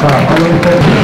Tá, falando